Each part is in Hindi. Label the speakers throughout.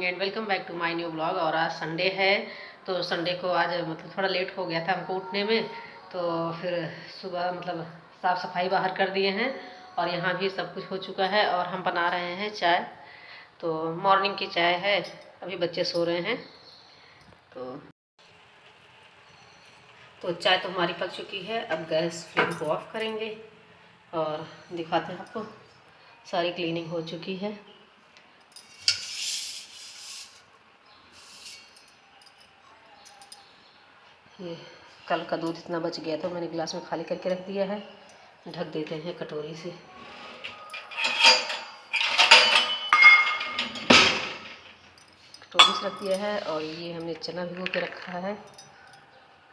Speaker 1: Morning and welcome back to my new blog और आज संडे है तो संडे को आज मतलब थोड़ा लेट हो गया था हमको उठने में तो फिर सुबह मतलब साफ़ सफ़ाई बाहर कर दिए हैं और यहाँ भी सब कुछ हो चुका है और हम बना रहे हैं चाय। तो मॉर्निंग की चाय है, अभी बच्चे सो रहे हैं तो तो चाय तो हमारी पक चुकी है, अब गैस फ्लेम को ऑफ़ करेंगे और दिखाते हैं आपको, सारी क्लीनिंग हो चुकी है। ये कल का दूध इतना बच गया तो मैंने गिलास में खाली करके रख दिया है। ढक देते हैं कटोरी से। कटोरी से रख दिया है और ये हमने चना भिगो के रखा है।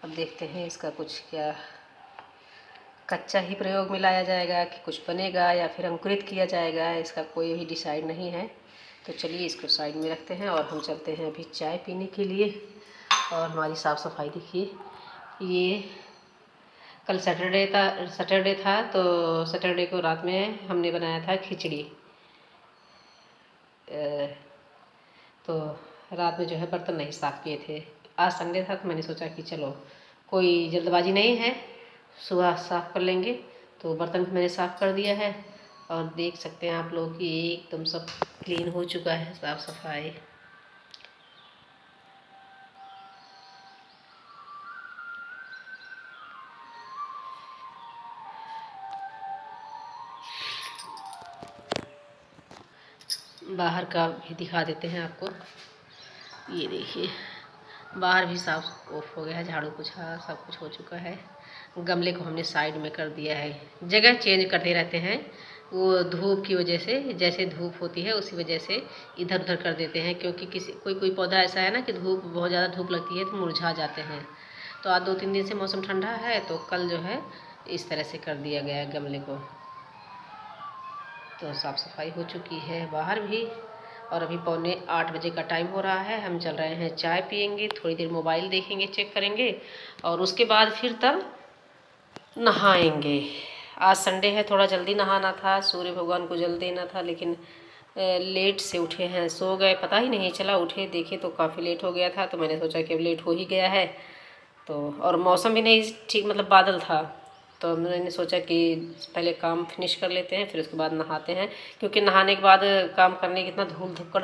Speaker 1: अब देखते हैं इसका कुछ क्या कच्चा ही प्रयोग में लाया जाएगा कि कुछ बनेगा या फिर अंकुरित किया जाएगा, इसका कोई भी डिसाइड नहीं है। तो चलिए इसको साइड में रखते हैं और हम चलते हैं अभी चाय पीने के लिए। और हमारी साफ़ सफ़ाई देखिए। ये कल सैटरडे था सैटरडे था तो सैटरडे को रात में हमने बनाया था खिचड़ी। तो रात में जो है बर्तन नहीं साफ़ किए थे। आज संडे था तो मैंने सोचा कि चलो, कोई जल्दबाजी नहीं है, सुबह साफ़ कर लेंगे। तो बर्तन मैंने साफ़ कर दिया है। और देख सकते हैं आप लोग कि एकदम सब क्लीन हो चुका है, साफ़ सफ़ाई। बाहर का भी दिखा देते हैं आपको। ये देखिए, बाहर भी साफ़ ऑफ़ हो गया है, झाड़ू पोछा सब कुछ हो चुका है। गमले को हमने साइड में कर दिया है। जगह चेंज करते रहते हैं। वो धूप की वजह से, जैसे धूप होती है, उसी वजह से इधर उधर कर देते हैं, क्योंकि किसी, कोई कोई पौधा ऐसा है ना कि धूप, बहुत ज़्यादा धूप लगती है तो मुरझा जाते हैं। तो आज दो तीन दिन से मौसम ठंडा है तो कल जो है इस तरह से कर दिया गया है गमले को। तो साफ़ सफ़ाई हो चुकी है, बाहर भी। और अभी पौने आठ बजे का टाइम हो रहा है, हम चल रहे हैं चाय पियेंगे, थोड़ी देर मोबाइल देखेंगे चेक करेंगे और उसके बाद फिर तब नहाएँगे। आज संडे है, थोड़ा जल्दी नहाना था, सूर्य भगवान को जल देना था, लेकिन लेट से उठे हैं, सो गए, पता ही नहीं चला, उठे, देखे तो काफ़ी लेट हो गया था तो मैंने सोचा कि अब लेट हो ही गया है। तो और मौसम भी नहीं ठीक मतलब बादल था। तो मैंने सोचा कि पहले काम फिनिश कर लेते हैं, फिर उसके बाद नहाते हैं। क्योंकि नहाने के बाद काम करने इतना धूल धुक्कड़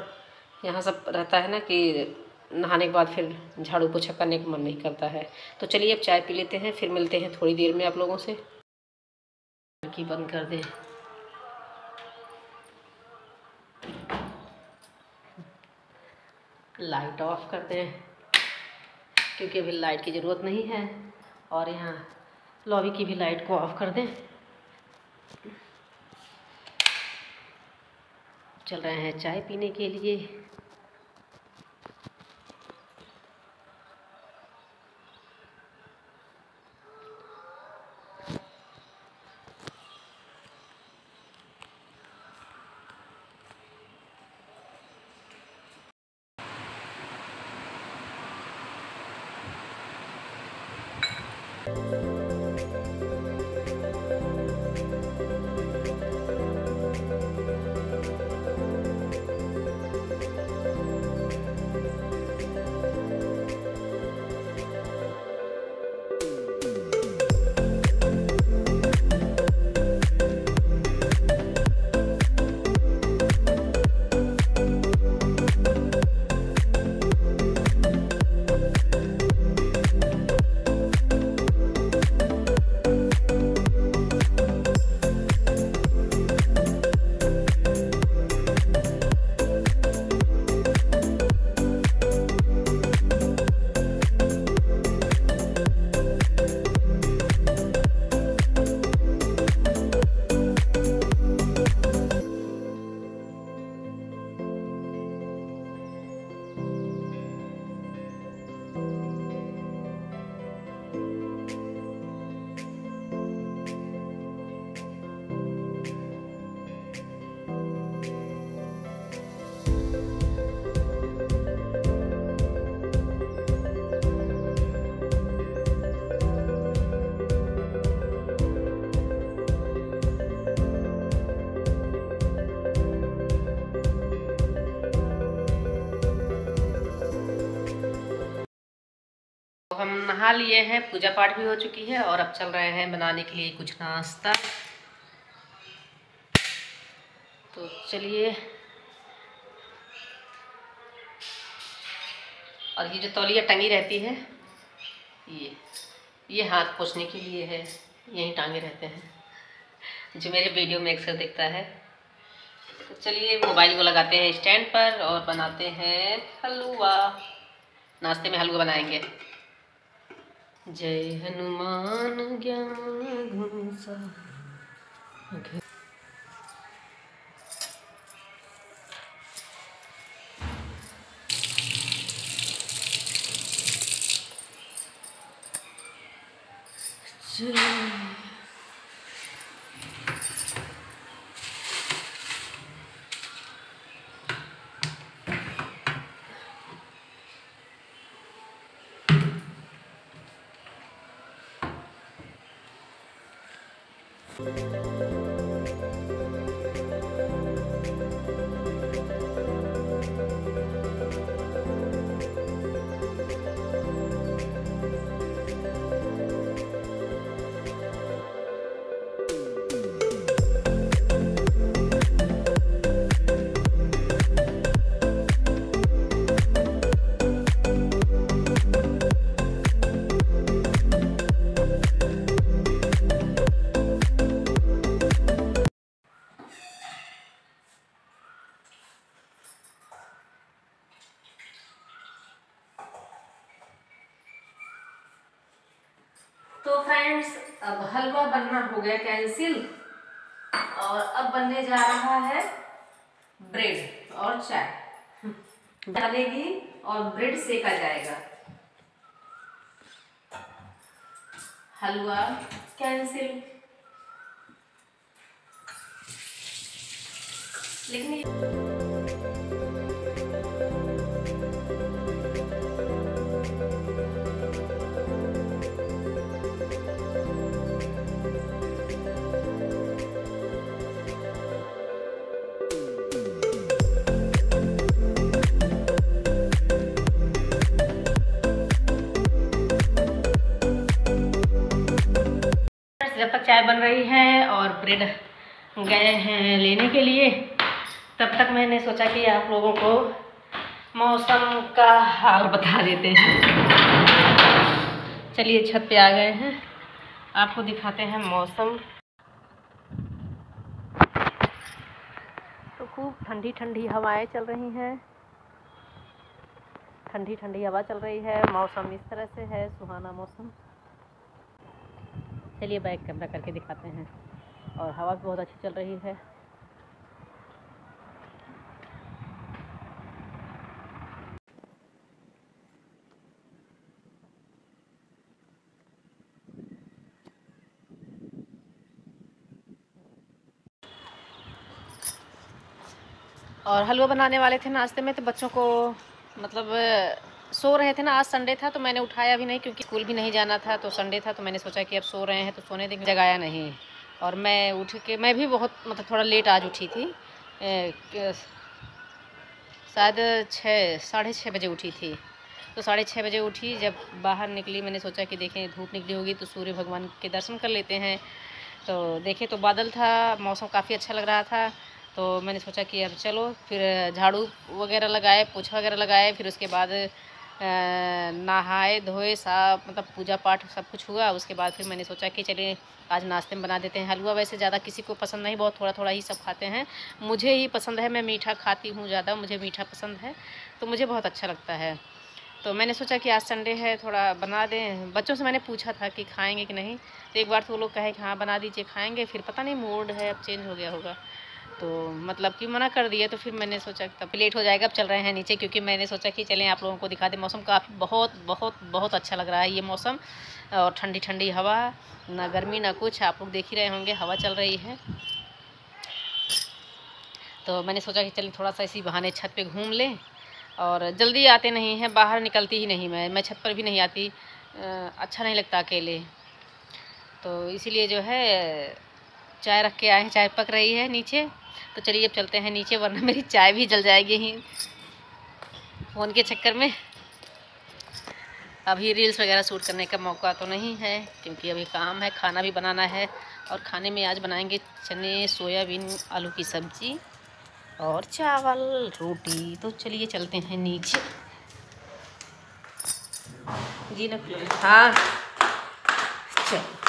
Speaker 1: यहाँ सब रहता है ना कि नहाने के बाद फिर झाड़ू पोछा करने का मन नहीं करता है। तो चलिए अब चाय पी लेते हैं, फिर मिलते हैं थोड़ी देर में आप लोगों से। की बंद कर दें। लाइट ऑफ़ कर दें, क्योंकि अभी लाइट की ज़रूरत नहीं है। और यहाँ लॉबी की भी लाइट को ऑफ़ कर दें। चल रहे हैं चाय पीने के लिए। नहा लिए हैं, पूजा पाठ भी हो चुकी है और अब चल रहे हैं बनाने के लिए कुछ नाश्ता। तो चलिए। और ये जो तौलिया टंगी रहती है, ये ये हाथ पोछने के लिए है, यहीं टांगे रहते हैं, जो मेरे वीडियो में अक्सर दिखता है। तो चलिए, मोबाइल को लगाते हैं स्टैंड पर और बनाते हैं हलवा। नाश्ते में हलवा बनाएँगे। जय हनुमान ज्ञान चलिए तो फ्रेंड्स अब हलवा बनना हो गया कैंसिल और अब बनने जा रहा है ब्रेड और चाय। डालेगी और ब्रेड सेका जाएगा। हलवा कैंसिल लेकिन जब तक चाय बन रही है और ब्रेड गए हैं लेने के लिए, तब तक मैंने सोचा कि आप लोगों को मौसम का हाल बता देते हैं। चलिए छत पे आ गए हैं। आपको दिखाते हैं मौसम। तो खूब ठंडी ठंडी हवाएँ चल रही हैं। ठंडी ठंडी हवा चल रही है। मौसम इस तरह से है, सुहाना मौसम। चलिए बैक कैमरा करके दिखाते हैं। और हवा भी बहुत अच्छी चल रही है। और हलवा बनाने वाले थे नाश्ते में तो बच्चों को मतलब सो रहे थे ना, आज संडे था तो मैंने उठाया भी नहीं क्योंकि स्कूल भी नहीं जाना था तो संडे था तो मैंने सोचा कि अब सो रहे हैं तो सोने देंगे। जगाया नहीं। और मैं उठ के, मैं भी बहुत मतलब थोड़ा लेट आज उठी थी। शायद छः साढ़े छः बजे उठी थी। तो साढ़े छः बजे उठी, जब बाहर निकली, मैंने सोचा कि देखें, धूप निकली होगी तो सूर्य भगवान के दर्शन कर लेते हैं। तो देखे तो बादल था, मौसम काफ़ी अच्छा लग रहा था। तो मैंने सोचा कि अब चलो, फिर झाड़ू वगैरह लगाए, पोछा वगैरह लगाए, फिर उसके बाद नहाए, धोए, साफ़ मतलब पूजा पाठ सब कुछ हुआ। उसके बाद फिर मैंने सोचा कि चलिए आज नाश्ते में बना देते हैं हलवा। वैसे ज़्यादा किसी को पसंद नहीं, बहुत थोड़ा थोड़ा ही सब खाते हैं। मुझे ही पसंद है, मैं मीठा खाती हूँ ज़्यादा, मुझे मीठा पसंद है तो मुझे बहुत अच्छा लगता है। तो मैंने सोचा कि आज संडे है, थोड़ा बना दें। बच्चों से मैंने पूछा था कि खाएँगे कि नहीं तो एक बार तो वो लोग कहे कि हाँ बना दीजिए, खाएँगे। फिर पता नहीं, मूड है, अब चेंज हो गया होगा। तो मतलब कि मना कर दिया तो फिर मैंने सोचा तब लेट हो जाएगा, अब चल रहे हैं नीचे, क्योंकि मैंने सोचा कि चलें आप लोगों को दिखा दें। मौसम काफ़ी बहुत बहुत बहुत अच्छा लग रहा है ये मौसम। और ठंडी ठंडी हवा, ना गर्मी, ना कुछ, आप लोग देख ही रहे होंगे, हवा चल रही है। तो मैंने सोचा कि चलिए थोड़ा सा इसी बहाने छत पे घूम लें। और जल्दी आते नहीं हैं, बाहर निकलती ही नहीं मैं मैं छत पर भी नहीं आती। अच्छा नहीं लगता अकेले। तो इसीलिए जो है चाय रख के आए हैं, चाय पक रही है नीचे। तो चलिए अब चलते हैं नीचे, वरना मेरी चाय भी जल जाएगी ही। फ़ोन के चक्कर में। अभी रील्स वगैरह शूट करने का मौका तो नहीं है, क्योंकि अभी काम है, खाना भी बनाना है। और खाने में आज बनाएँगे चने, सोयाबीन, आलू की सब्ज़ी और चावल, रोटी। तो चलिए चलते हैं नीचे। जी ना। हाँ। चलो।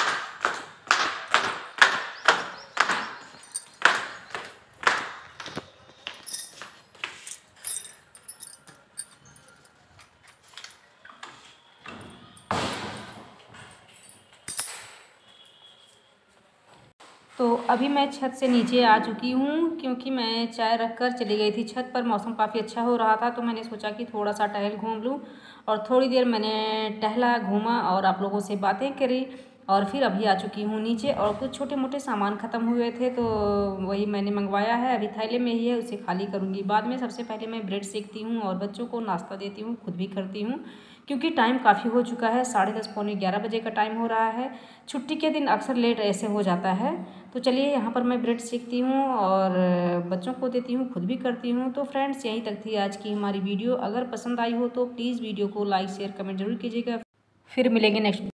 Speaker 2: तो अभी मैं छत से नीचे आ चुकी हूँ, क्योंकि मैं चाय रख कर चली गई थी छत पर। मौसम काफ़ी अच्छा हो रहा था तो मैंने सोचा कि थोड़ा सा टहल घूम लूँ और थोड़ी देर मैंने टहला, घूमा और आप लोगों से बातें करी और फिर अभी आ चुकी हूँ नीचे और कुछ छोटे मोटे सामान ख़त्म हुए थे तो वही मैंने मंगवाया है। अभी थैले में ही है, उसे खाली करूँगी। बाद में सबसे पहले मैं ब्रेड सेकती हूँ और बच्चों को नाश्ता देती हूँ, खुद भी करती हूँ। क्योंकि टाइम काफ़ी हो चुका है, साढ़े दस पौने ग्यारह बजे का टाइम हो रहा है। छुट्टी के दिन अक्सर लेट ऐसे हो जाता है। तो चलिए, यहाँ पर मैं ब्रेड सीखती हूँ और बच्चों को देती हूँ, खुद भी करती हूँ। तो फ्रेंड्स यहीं तक थी आज की हमारी वीडियो अगर पसंद आई हो तो प्लीज़ वीडियो को लाइक शेयर कमेंट ज़रूर कीजिएगा। फिर मिलेंगे नेक्स्ट